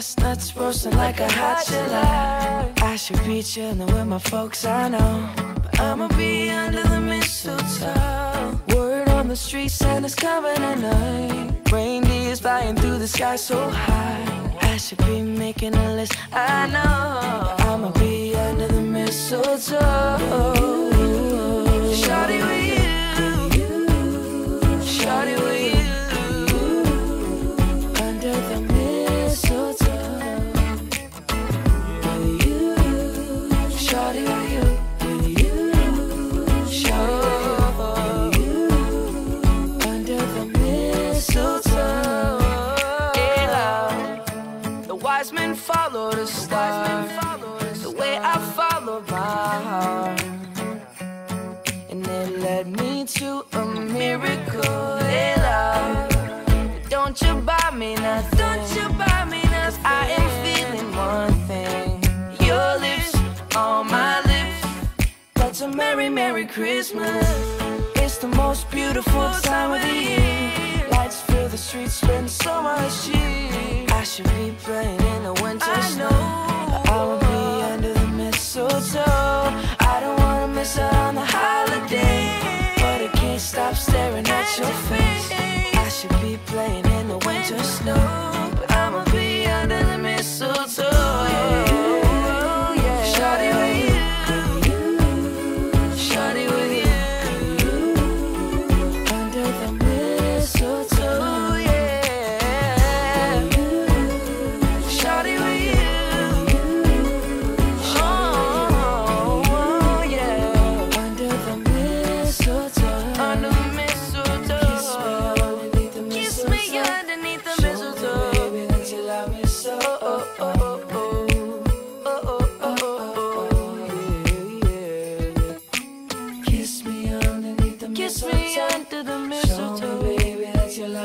Chestnuts roasting like a hot July. I should be chilling with my folks, I know. But I'ma be under the mistletoe. Word on the street, Santa's coming tonight. Reindeer's flying through the sky so high. I should be making a list, I know. Follow the star. The way I follow my heart. And it led me to a miracle. Hey, love. Don't you buy me nothing. Don't you buy me nothing. I am feeling one thing. Your lips on my lips. That's a merry, merry Christmas. It's the most beautiful time of the year. Lights fill the streets, spend so much cheer. I should be playing in the winter I snow. Know. I will be under the mistletoe. I don't wanna miss out on the holiday, but I can't stop staring at your face.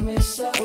mesa.